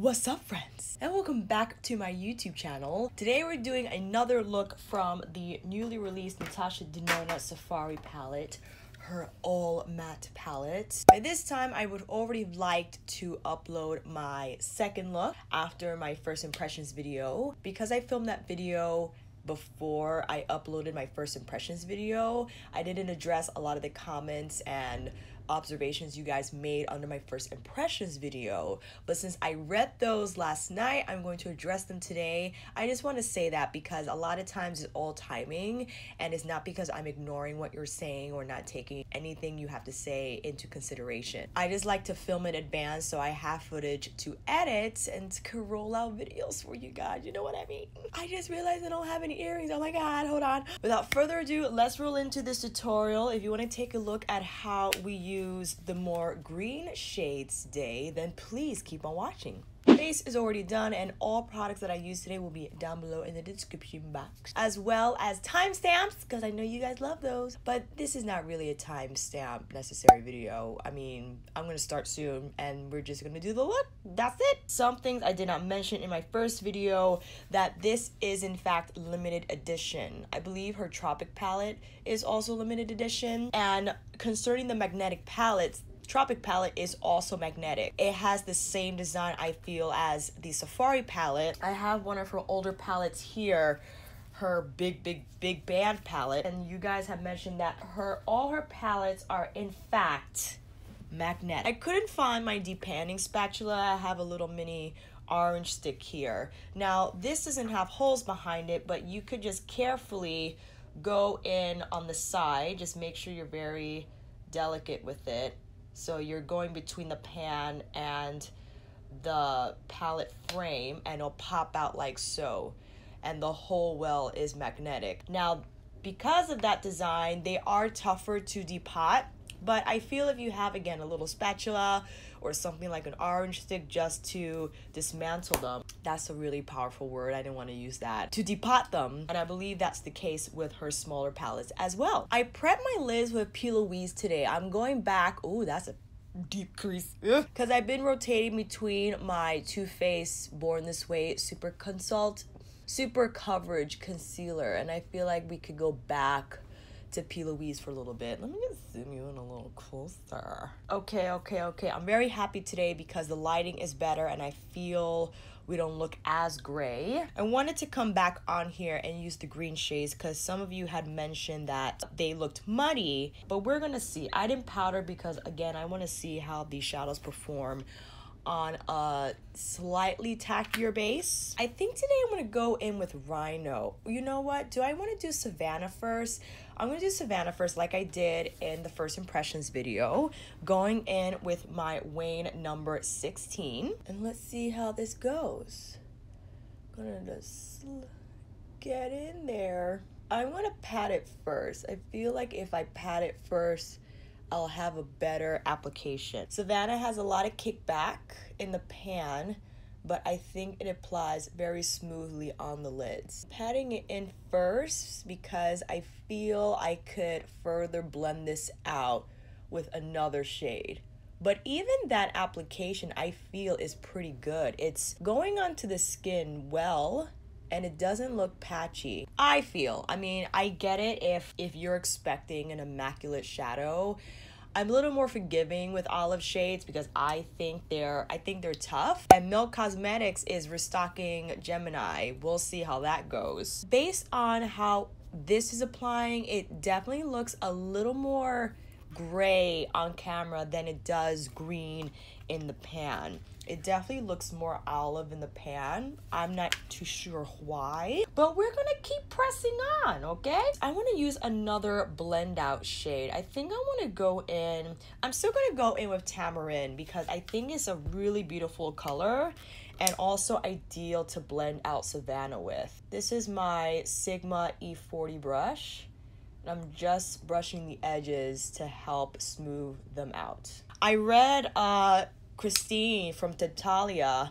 What's up friends? And welcome back to my YouTube channel. Today we're doing another look from the newly released Natasha Denona Safari palette her all matte palette. By this time, I would already liked to upload my second look after my first impressions video. Because I filmed that video before I uploaded my first impressions video, I didn't address a lot of the comments and observations you guys made under my first impressions video. But since I read those last night, I'm going to address them today. I just want to say that because a lot of times it's all timing and it's not because I'm ignoring what you're saying or not taking anything you have to say into consideration. I just like to film in advance so I have footage to edit and to roll out videos for you guys. You know what I mean? I just realized I don't have any earrings. Oh my god, hold on. Without further ado, let's roll into this tutorial. If you want to take a look at how we use the more green shades day, then please keep on watching. Base is already done and all products that I use today will be down below in the description box. As well as timestamps, because I know you guys love those. But this is not really a timestamp necessary video. I mean, I'm going to start soon and we're just going to do the look. That's it. Some things I did not mention in my first video that this is in fact limited edition. I believe her Tropic palette is also limited edition. And concerning the magnetic palettes, Tropic palette is also magnetic. It has the same design, I feel, as the Safari palette. I have one of her older palettes here her big big big band palette. And you guys have mentioned that her all her palettes are in fact magnetic. I couldn't find my depanning spatula. I have a little mini orange stick here. Now this doesn't have holes behind it but you could just carefully go in on the side. Just make sure you're very delicate with it so you're going between the pan and the palette frame and it'll pop out like so. And the whole well is magnetic. Now, because of that design, they are tougher to depot but I feel if you have, again, a little spatula or something like an orange stick just to dismantle them, that's a really powerful word. I didn't want to use that. To depot them. And I believe that's the case with her smaller palettes as well. I prepped my lids with P. Louise today. I'm going back. Oh, that's a deep crease because I've been rotating between my Too Faced Born This Way Super Consult Super Coverage Concealer and I feel like we could go back to P. Louise for a little bit. Let me just zoom you in a little closer. Okay, okay, okay. I'm very happy today because the lighting is better and I feel we don't look as gray. I wanted to come back on here and use the green shades because some of you had mentioned that they looked muddy, but we're gonna see. I didn't powder because again, I wanna see how these shadows perform on a slightly tackier base. I think today I'm gonna go in with Rhino. You know what? Do I wanna do Savana first? I'm gonna do Savana first like I did in the first impressions video, going in with my Wayne number 16. And let's see how this goes. Gonna just get in there. I'm gonna pat it first. I feel like if I pat it first, I'll have a better application. Savana has a lot of kickback in the pan, but I think it applies very smoothly on the lids. Patting it in first because I feel I could further blend this out with another shade. But even that application I feel is pretty good. It's going onto the skin well and it doesn't look patchy. I feel. I mean, I get it if if you're expecting an immaculate shadow. I'm a little more forgiving with olive shades because I think they're I think they're tough. And Milk Cosmetics is restocking Gemini. We'll see how that goes. Based on how this is applying, it definitely looks a little more gray on camera than it does green in the pan. It definitely looks more olive in the pan. I'm not too sure why, but we're gonna keep pressing on, okay? I wanna use another blend out shade. I think I wanna go in, I'm still gonna go in with Tamarind because I think it's a really beautiful color and also ideal to blend out Savana with. This is my Sigma E40 brush. And I'm just brushing the edges to help smooth them out. I read uh, Christine from Temptalia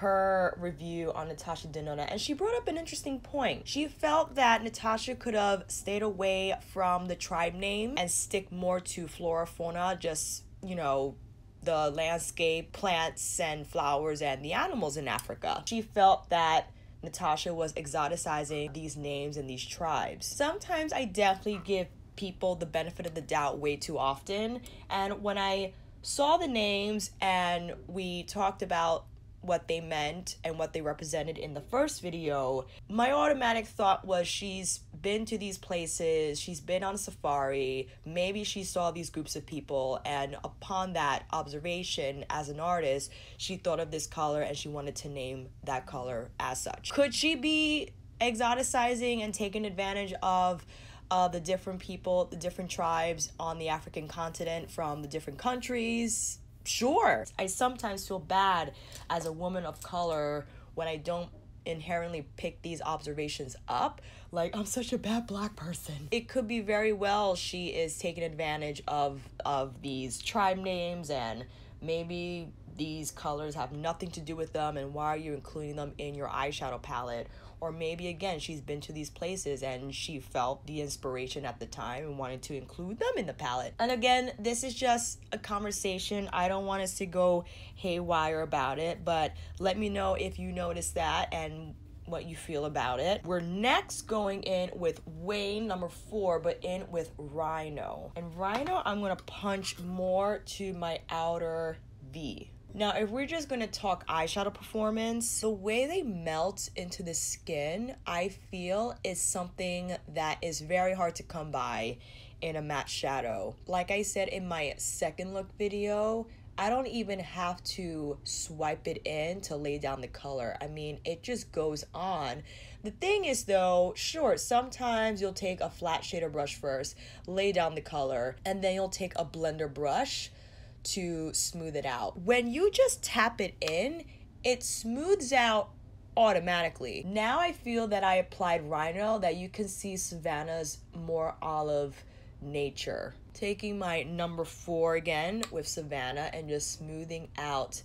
her review on Natasha Denona, and she brought up an interesting point. She felt that Natasha could have stayed away from the tribe name and stick more to flora fauna, just, you know, the landscape, plants and flowers and the animals in Africa. She felt that Natasha was exoticizing these names and these tribes. Sometimes I definitely give people the benefit of the doubt way too often. And when I saw the names and we talked about what they meant and what they represented in the first video, my automatic thought was she's been to these places, she's been on safari, maybe she saw these groups of people, and upon that observation as an artist, she thought of this color and she wanted to name that color as such. Could she be exoticizing and taking advantage of? Uh, the different people, the different tribes on the African continent from the different countries, sure. I sometimes feel bad as a woman of color when I don't inherently pick these observations up. Like i'm such a bad black person. It could be very well she is taking advantage of of these tribe names and maybe these colors have nothing to do with them and why are you including them in your eyeshadow palette or maybe again she's been to these places and she felt the inspiration at the time and wanted to include them in the palette and again this is just a conversation i don't want us to go haywire about it but let me know if you notice that and what you feel about it. We're next going in with Wayne number four, but in with Rhino. And Rhino, I'm gonna punch more to my outer V. Now, if we're just gonna talk eyeshadow performance, the way they melt into the skin, I feel is something that is very hard to come by in a matte shadow. Like I said in my second look video, I don't even have to swipe it in to lay down the color. I mean, it just goes on. The thing is though, sure, sometimes you'll take a flat shader brush first, lay down the color, and then you'll take a blender brush to smooth it out. When you just tap it in, it smooths out automatically. Now I feel that I applied Rhino that you can see Savana's more olive nature. Taking my number four again with Savana and just smoothing out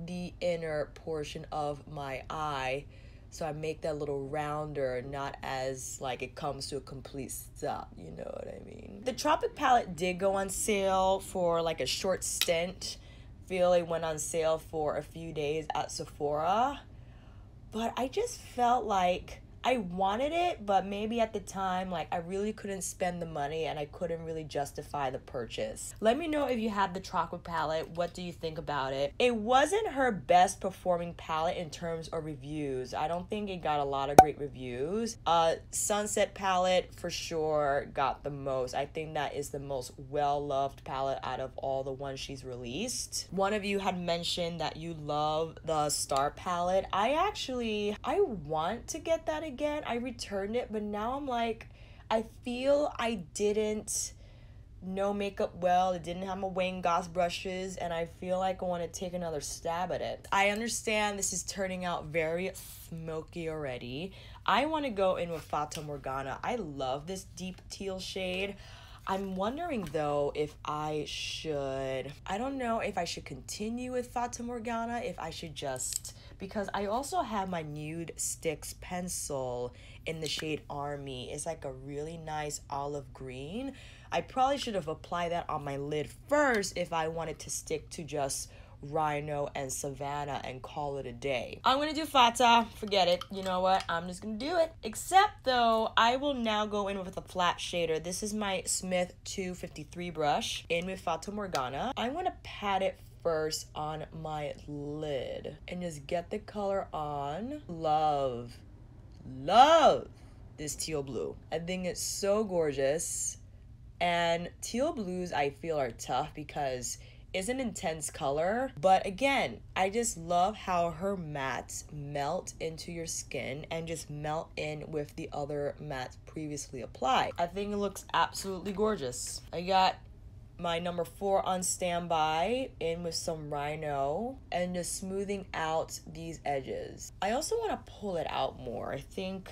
the inner portion of my eye so I make that little rounder, not as like it comes to a complete stop, you know what I mean? The Tropic palette did go on sale for like a short stint. Feel it went on sale for a few days at Sephora. But I just felt like I wanted it, but maybe at the time, like I really couldn't spend the money and I couldn't really justify the purchase. Let me know if you have the Tropic palette. What do you think about it? It wasn't her best performing palette in terms of reviews. I don't think it got a lot of great reviews. Uh, Sunset palette for sure got the most. I think that is the most well loved palette out of all the ones she's released. One of you had mentioned that you love the Star palette. I actually I want to get that again. I returned it, but now I'm like, I feel I didn't know makeup well. It didn't have my Wayne Goss brushes, and I feel like I want to take another stab at it. I understand this is turning out very smoky already. I want to go in with Fata Morgana. I love this deep teal shade. I'm wondering though if I should, I don't know if I should continue with Fata Morgana, if I should just because I also have my NudeStix pencil in the shade Army. It's like a really nice olive green. I probably should have applied that on my lid first if I wanted to stick to just Rhino and Savana and call it a day. I'm gonna do Fata, forget it. You know what? I'm just gonna do it. Except though, I will now go in with a flat shader. This is my Smith 253 brush in with Fata Morgana. I'm gonna pat it first on my lid and just get the color on. Love, love this teal blue. I think it's so gorgeous. And teal blues I feel are tough because it's an intense color. But again, I just love how her mattes melt into your skin and just melt in with the other mattes previously applied. I think it looks absolutely gorgeous. I got my number four on standby in with some rhino and just smoothing out these edges. I also want to pull it out more. I think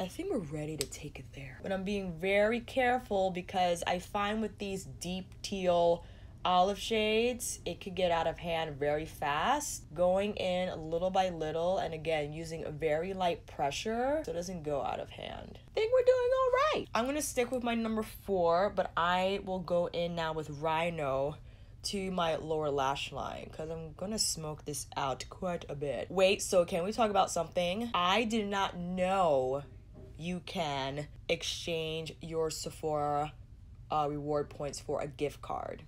I think we're ready to take it there. But I'm being very careful because I find with these deep teal olive shades, it could get out of hand very fast. Going in little by little, and again, using a very light pressure so it doesn't go out of hand. I think we're doing all right. I'm gonna stick with my number four, but I will go in now with Rhino to my lower lash line because I'm gonna smoke this out quite a bit. Wait, so can we talk about something? I did not know you can exchange your Sephora uh, reward points for a gift card.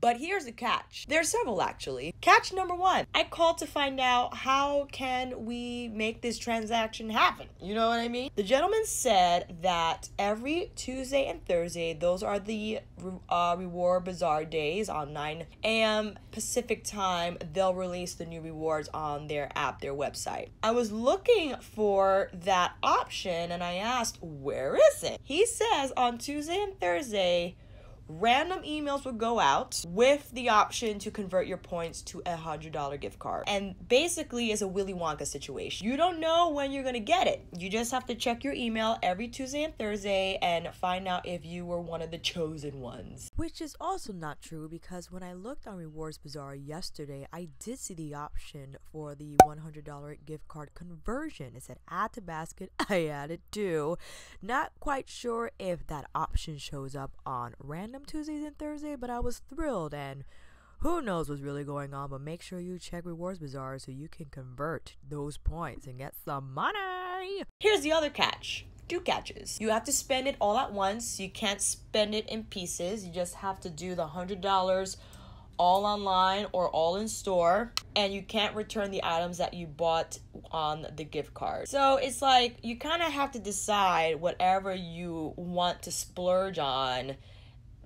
But here's the catch. There's several actually. Catch number one. I called to find out how can we make this transaction happen. You know what I mean? The gentleman said that every Tuesday and Thursday, those are the uh, reward bazaar days on 9 a.m. Pacific time. They'll release the new rewards on their app, their website. I was looking for that option and I asked, where is it? He says on Tuesday and Thursday random emails would go out with the option to convert your points to a hundred dollar gift card. And basically it's a willy wonka situation. You don't know when you're gonna get it. You just have to check your email every tuesday and thursday and find out if you were one of the chosen ones. Which is also not true because when i looked on rewards bazaar yesterday i did see the option for the $100 gift card conversion. It said add to basket. I added two. Not quite sure if that option shows up on random random Tuesdays and Thursdays, but I was thrilled and who knows what's really going on, but make sure you check Rewards Bazaar so you can convert those points and get some money. Here's the other catch. Two catches. You have to spend it all at once. You can't spend it in pieces. You just have to do the $100 all online or all in store and you can't return the items that you bought on the gift card. So it's like you kind of have to decide whatever you want to splurge on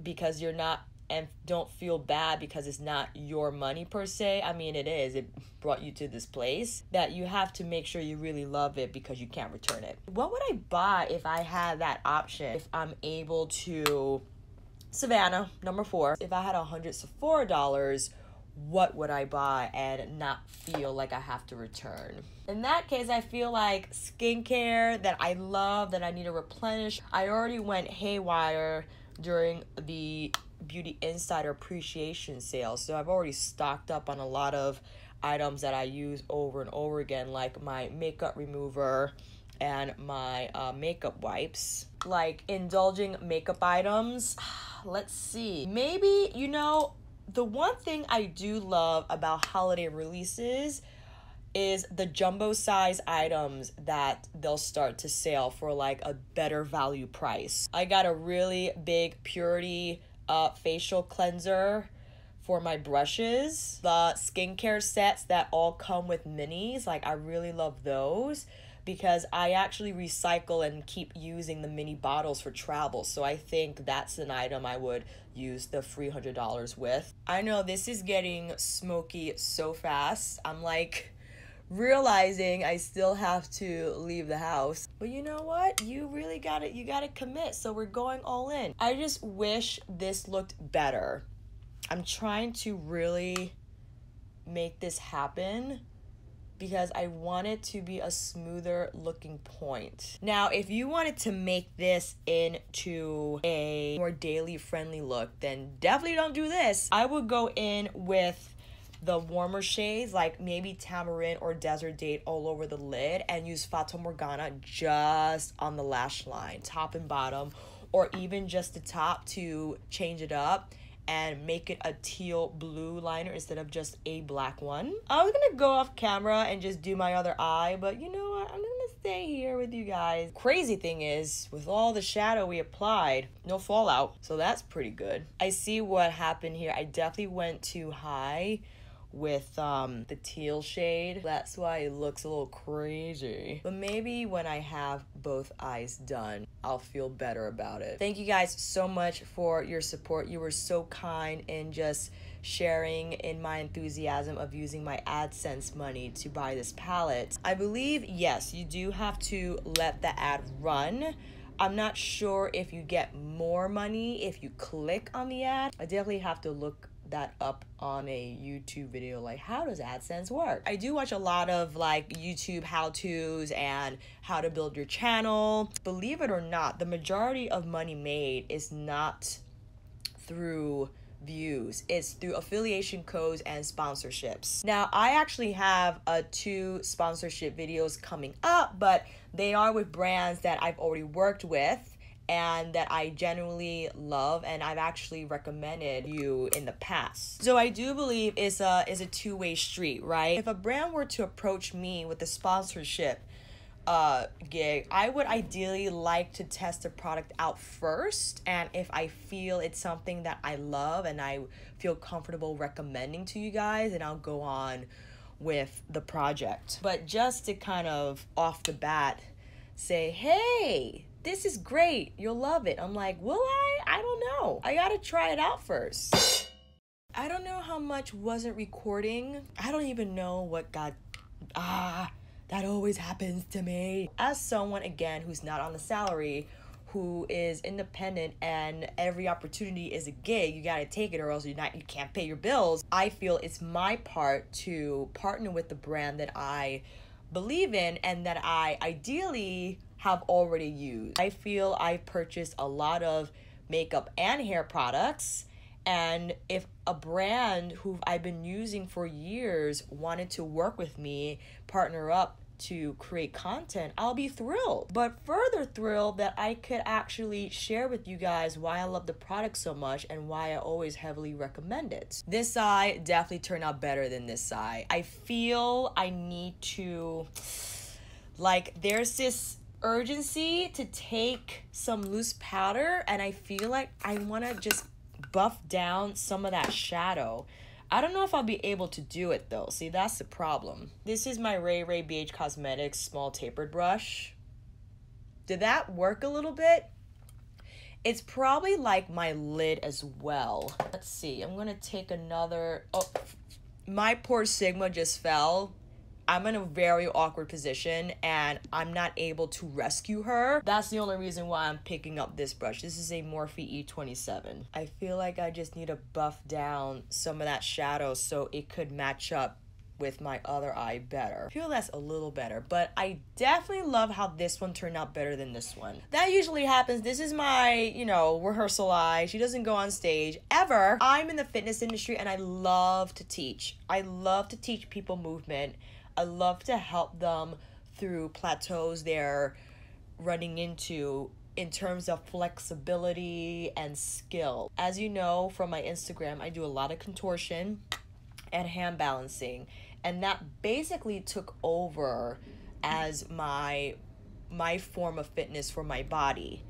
because you're not and don't feel bad because it's not your money per se. I mean, it is. It brought you to this place that you have to make sure you really love it because you can't return it. What would I buy if I had that option? If I'm able to Savana, number 4. If I had a 100 Sephora dollars, what would I buy and not feel like I have to return? In that case, I feel like skincare that I love that I need to replenish. I already went haywire during the Beauty Insider Appreciation Sale. So I've already stocked up on a lot of items that I use over and over again, like my makeup remover and my uh, makeup wipes. Like indulging makeup items. Let's see. Maybe, you know, the one thing I do love about holiday releases is the jumbo size items that they'll start to sell for like a better value price. I got a really big Purity uh, facial cleanser for my brushes. The skincare sets that all come with minis, like I really love those because I actually recycle and keep using the mini bottles for travel. So I think that's an item I would use the $300 with. I know this is getting smoky so fast. I'm like realizing I still have to leave the house. But you know what? You really got to you got to commit. So we're going all in. I just wish this looked better. I'm trying to really make this happen because I want it to be a smoother looking point. Now, if you wanted to make this into a more daily friendly look, then definitely don't do this. I would go in with the warmer shades like maybe tamarind or desert date all over the lid and use Fata Morgana just on the lash line, top and bottom, or even just the top to change it up and make it a teal blue liner instead of just a black one. I was gonna go off camera and just do my other eye, but you know what? I'm gonna stay here with you guys. Crazy thing is, with all the shadow we applied, no fallout. So that's pretty good. I see what happened here. I definitely went too high with um, the teal shade. That's why it looks a little crazy. But maybe when I have both eyes done, I'll feel better about it. Thank you guys so much for your support. You were so kind in just sharing in my enthusiasm of using my AdSense money to buy this palette. I believe, yes, you do have to let the ad run. I'm not sure if you get more money if you click on the ad. I definitely have to look that up on a YouTube video like how does AdSense work? I do watch a lot of like YouTube how-tos and how to build your channel. Believe it or not, the majority of money made is not through views. It's through affiliation codes and sponsorships. Now, I actually have uh, two sponsorship videos coming up, but they are with brands that I've already worked with and that I genuinely love and I've actually recommended you in the past. So I do believe it's a is a two-way street, right? If a brand were to approach me with a sponsorship uh gig, I would ideally like to test the product out first and if I feel it's something that I love and I feel comfortable recommending to you guys, then I'll go on with the project. But just to kind of off the bat say, "Hey, this is great. You'll love it. I'm like, will I? I don't know. I gotta try it out first. I don't know how much wasn't recording. I don't even know what got. Ah, that always happens to me. As someone, again, who's not on the salary, who is independent and every opportunity is a gig you got to take it or else you're not you can't pay your bills i feel it's my part to partner with the brand that i believe in and that i ideally have already used. I feel I purchased a lot of makeup and hair products. And if a brand who I've been using for years wanted to work with me, partner up to create content, I'll be thrilled. But further thrilled that I could actually share with you guys why I love the product so much and why I always heavily recommend it. This eye definitely turned out better than this eye. I feel I need to like there's this urgency to take some loose powder and I feel like I want to just buff down some of that shadow. I don't know if I'll be able to do it though. See, that's the problem. This is my Ray Ray BH Cosmetics small tapered brush. Did that work a little bit? It's probably like my lid as well. Let's see. I'm to take another Oh, my poor Sigma just fell I'm in a very awkward position and I'm not able to rescue her. That's the only reason why I'm picking up this brush. This is a Morphe E27. I feel like I just need to buff down some of that shadow so it could match up with my other eye better. I feel that's a little better, but I definitely love how this one turned out better than this one. That usually happens. This is my, you know, rehearsal eye. She doesn't go on stage ever. I'm in the fitness industry and I love to teach. I love to teach people movement. I love to help them through plateaus they're running into in terms of flexibility and skill. As you know from my Instagram, I do a lot of contortion and hand balancing, and that basically took over as my my form of fitness for my body.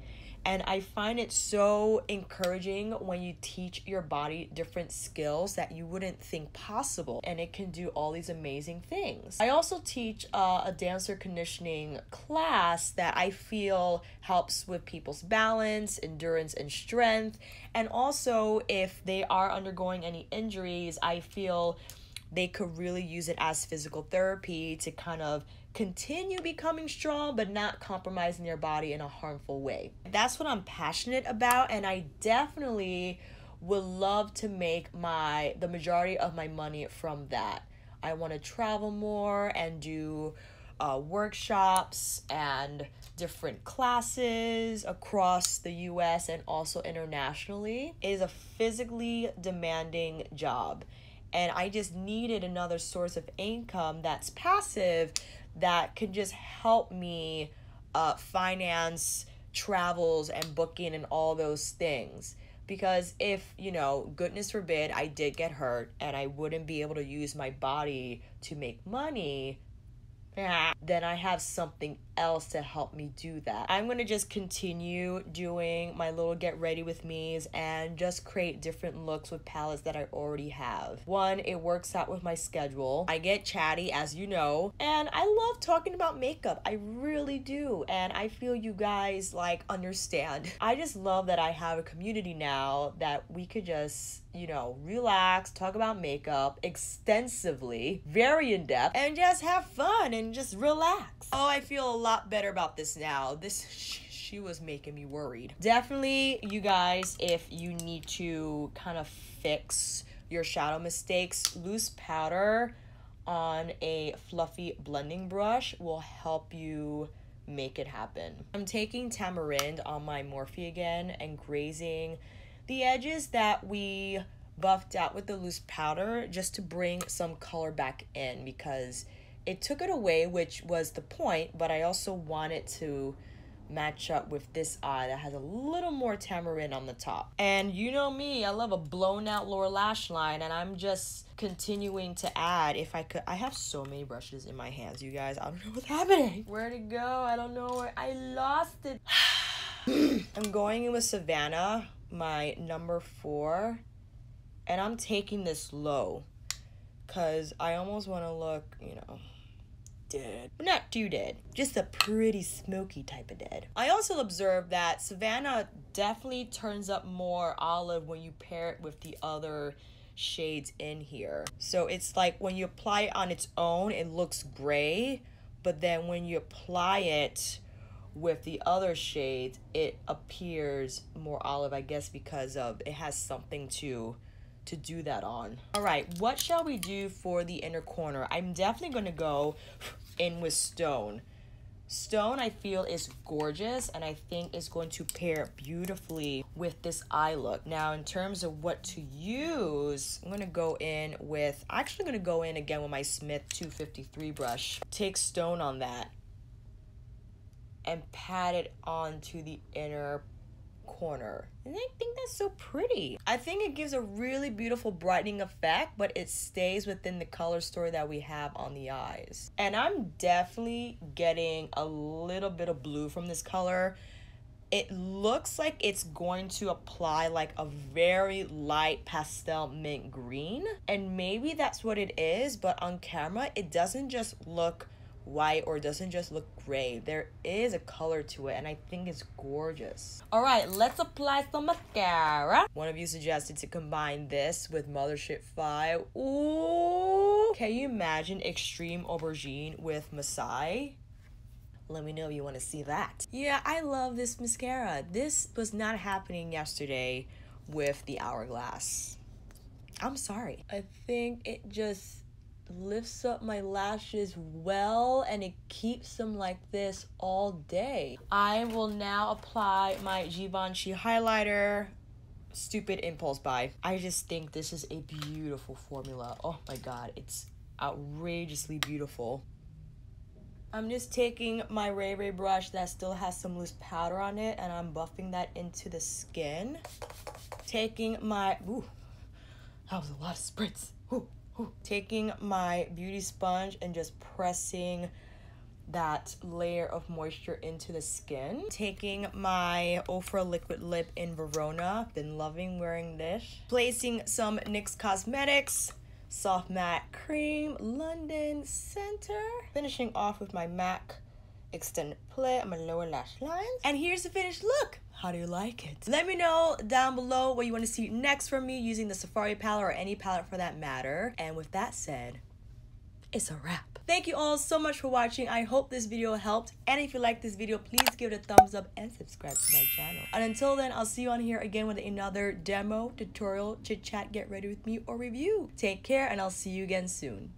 And I find it so encouraging when you teach your body different skills that you wouldn't think possible. And it can do all these amazing things. I also teach uh, a dancer conditioning class that I feel helps with people's balance, endurance, and strength. And also, if they are undergoing any injuries, I feel they could really use it as physical therapy to kind of continue becoming strong but not compromising your body in a harmful way. That's what I'm passionate about and I definitely would love to make my the majority of my money from that. I want to travel more and do uh, workshops and different classes across the US and also internationally. It is a physically demanding job. And I just needed another source of income that's passive that can just help me uh, finance travels and booking and all those things. Because if, you know, goodness forbid, I did get hurt and I wouldn't be able to use my body to make money, then I have something else to help me do that. I'm gonna just continue doing my little get ready with me's and just create different looks with palettes that I already have. One, it works out with my schedule. I get chatty, as you know, and I love talking about makeup. I really do. And I feel you guys like understand. I just love that I have a community now that we could just you know, relax, talk about makeup extensively, very in depth, and just have fun and just relax. Oh, I feel a lot better about this now. This she was making me worried. Definitely, you guys, if you need to kind of fix your shadow mistakes, loose powder on a fluffy blending brush will help you make it happen. I'm taking tamarind on my Morphe again and grazing the edges that we buffed out with the loose powder just to bring some color back in because it took it away, which was the point, but I also wanted to match up with this eye that has a little more tamarind on the top. And you know me, I love a blown out lower lash line and I'm just continuing to add if I could. I have so many brushes in my hands, you guys. I don't know what's happening. Where'd it go? I don't know where I lost it. I'm going in with Savana, my number four, and I'm taking this low because I almost want to look, you know, dead. But not too dead. Just a pretty smoky type of dead. I also observed that Savana definitely turns up more olive when you pair it with the other shades in here. So it's like when you apply it on its own, it looks gray. But then when you apply it with the other shades, it appears more olive, I guess, because of it has something to to do that on. All right, what shall we do for the inner corner? I'm definitely to go in with Stone. Stone, I feel, is gorgeous and I think is going to pair beautifully with this eye look. Now, in terms of what to use, I'm going to go in with, actually going to go in again with my Smith 253 brush. Take Stone on that and pat it onto the inner corner. And I think that's so pretty. I think it gives a really beautiful brightening effect, but it stays within the color story that we have on the eyes. And I'm definitely getting a little bit of blue from this color. It looks like it's going to apply like a very light pastel mint green. And maybe that's what it is, but on camera, it doesn't just look white or doesn't just look gray. There is a color to it and I think it's gorgeous. All right, let's apply some mascara. One of you suggested to combine this with Mothership 5. Ooh. Can you imagine Extreme Aubergine with Masai? Let me know if you want to see that. Yeah, I love this mascara. This was not happening yesterday with the Hourglass. I'm sorry. I think it just lifts up my lashes well and it keeps them like this all day. I will now apply my Givenchy highlighter. Stupid impulse buy. I just think this is a beautiful formula. Oh my god, it's outrageously beautiful. I'm just taking my Ray Ray brush that still has some loose powder on it and I'm buffing that into the skin. Taking my, ooh, that was a lot of spritz. Ooh taking my beauty sponge and just pressing that layer of moisture into the skin. Taking my Ofra Liquid Lip in Verona. Been loving wearing this. Placing some NYX Cosmetics Soft Matte Cream London Center. Finishing off with my MAC Extended Play on my lower lash lines. And here's the finished look. How do you like it? Let me know down below what you want to see next from me using the Safari palette or any palette for that matter. And with that said, it's a wrap. Thank you all so much for watching. I hope this video helped. And if you like this video, please give it a thumbs up and subscribe to my channel. And until then, I'll see you on here again with another demo, tutorial, chit chat, get ready with me, or review. Take care and I'll see you again soon.